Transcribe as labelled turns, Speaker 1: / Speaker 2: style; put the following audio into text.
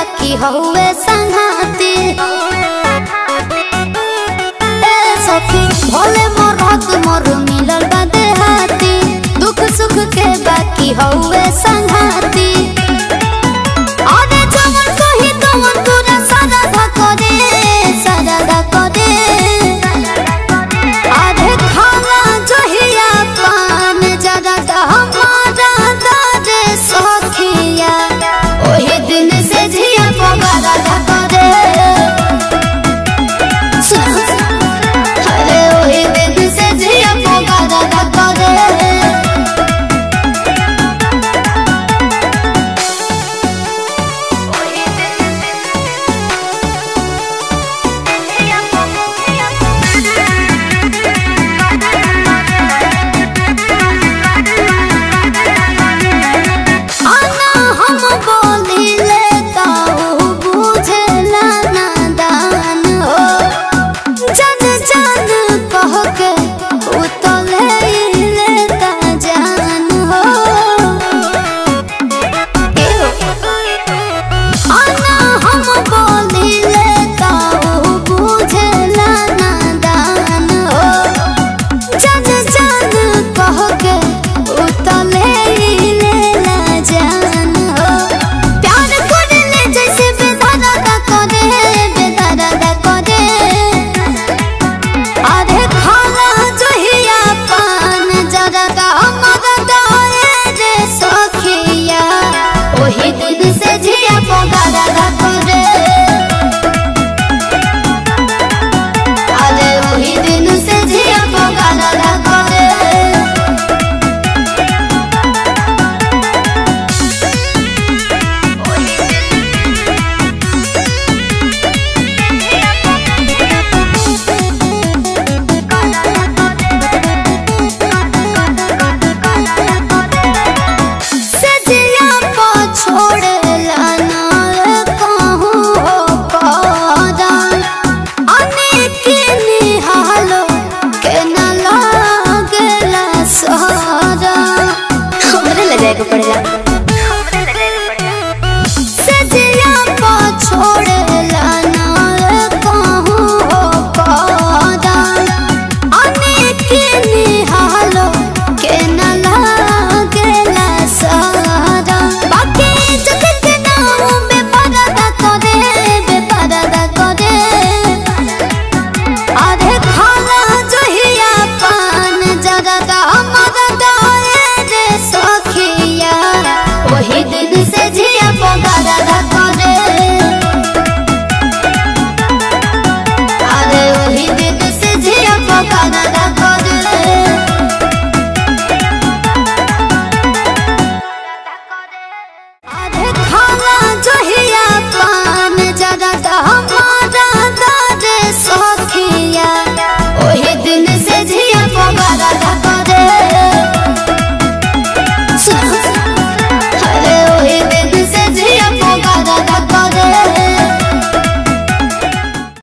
Speaker 1: बाकी हौवे संघाती। ए सखी, भोले मोरत मोर मिलल देहाती दुख सुख के बाकी हौवे संघाती। जाए को पड़ेगा